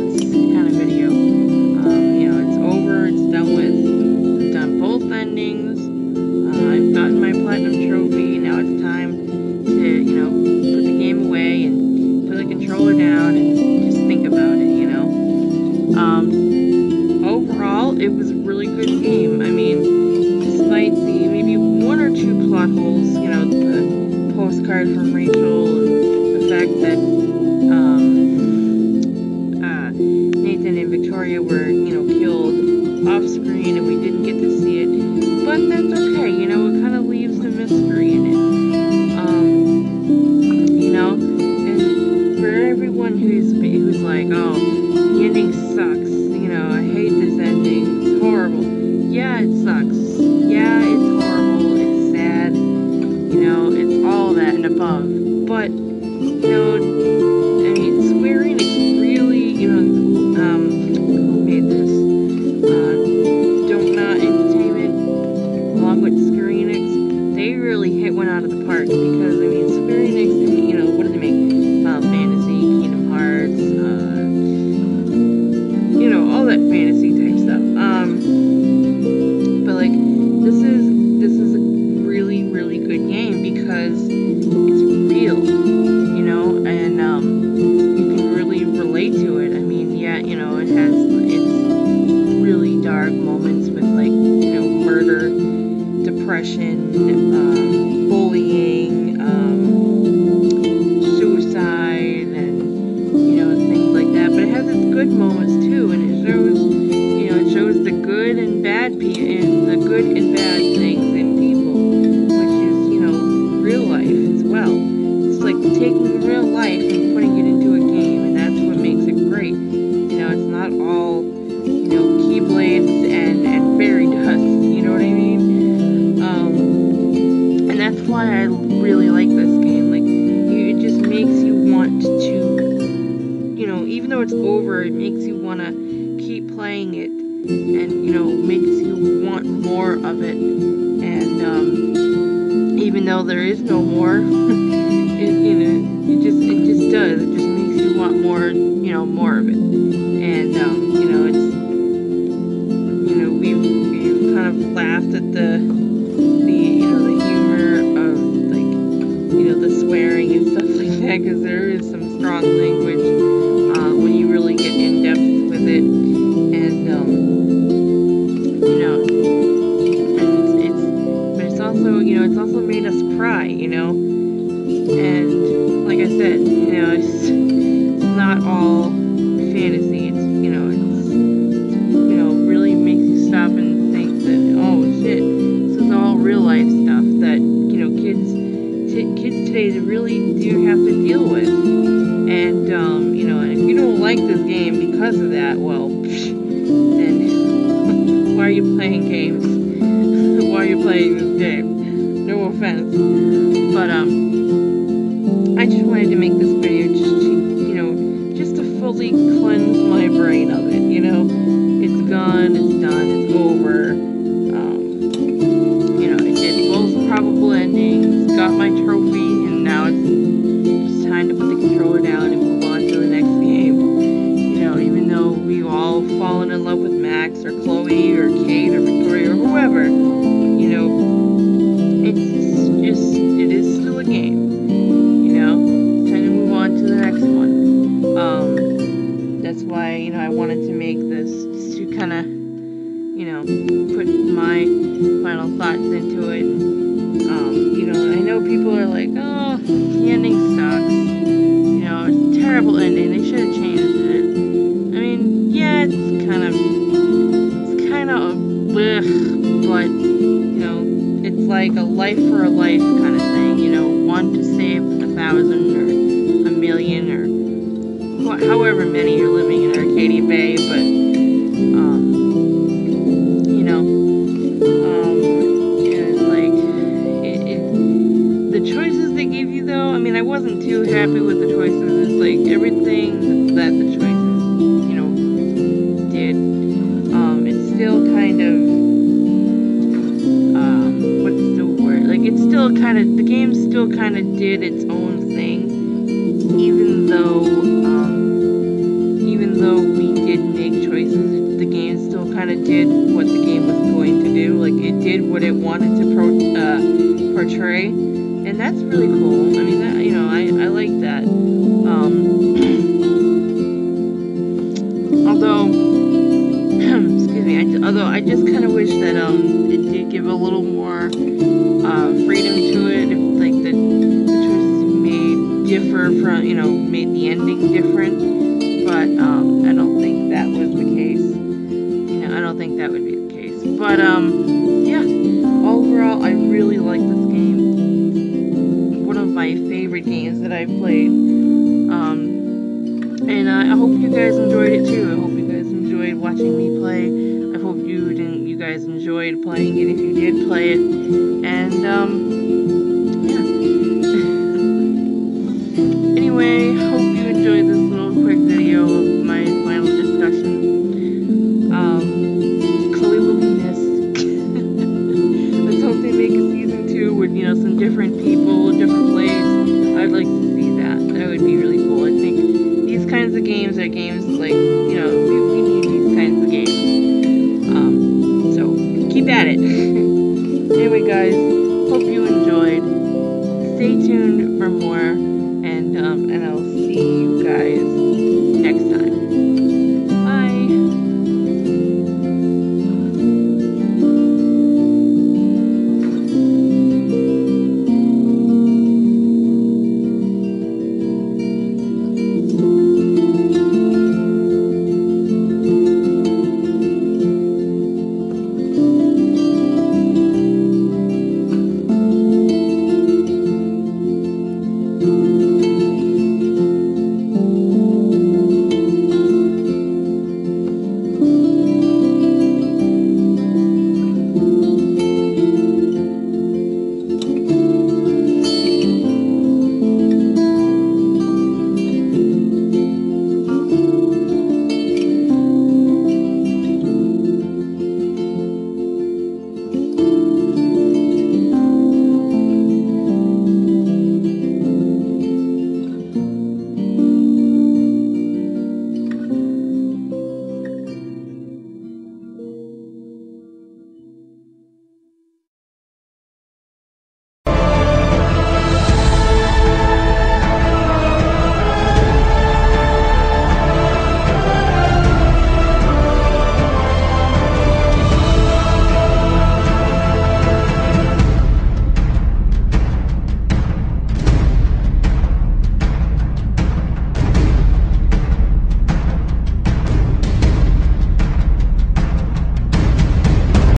thoughts kind of video. Um, you know, it's over, it's done with. I've done both endings. Uh, I've gotten my platinum trophy. Now it's time to, you know, put the game away and put the controller down and just think about it, you know. Um, overall, it was Victoria were, you know, killed off screen and we didn't get to see it. But that's okay, you know, it kind of leaves the mystery dark moments with like you know murder, depression, uh, bullying, um, suicide, and you know things like that. But it has its good moments too, and it shows you know it shows the good and bad pe- and the good and bad things in people, which is you know real life as well. It's like taking real life and putting it into a game, and that's what makes it great. You know, it's not all keyblades and and fairy dust. You know what I mean? Um, and that's why I really like this game. Like, it just makes you want to, you know, even though it's over, it makes you want to keep playing it, and you know, makes you want more of it. And um, even though there is no more, it, you know, it just it just does. It just makes you want more, you know, more of it. And um, kind of laughed at the the you know the humor of like you know the swearing and stuff like that because there is some strong language uh, when you really get in depth with it. And um, you know and it's, it's but it's also you know it's also made us cry you know? And like I said you know it's, it's not all kids today really do have to deal with. And um, you know if you don't like this game because of that well psh, then why are you playing games? Why are you playing this game? No offense. But um I just wanted to make this video just to you know just to fully cleanse my brain of it you know? It's gone it's done it's over. Um, you know, it did both probable endings, got my terrible ending. They should have changed it. I mean, yeah, it's kind of, it's kind of, blech, but you know, it's like a life for a life kind of thing. You know, one to save a thousand or a million or wh- however many you're living in Arcadia Bay, too happy with the choices. It's like everything that the choices, you know, did, um, it's still kind of, um, what's the word? Like, it's still kind of, the game still kind of did its own thing, even though, um, even though we did make choices, the game still kind of did what the game was going to do. Like it did what it wanted to pro, uh, portray, and that's really cool. I mean, that, you know, I, just kind of wish that um, it did give a little more uh, freedom to it. If like the, the choices made differ from, you know, made the ending different. But um, I don't think that was the case. You know, I don't think that would be the case. But um, yeah, overall, I really like this game. One of my favorite games that I've played. Um, and uh, I hope you guys enjoyed it too. I hope you guys enjoyed watching me play. Hope you didn't. You guys enjoyed playing it if you did play it. And um,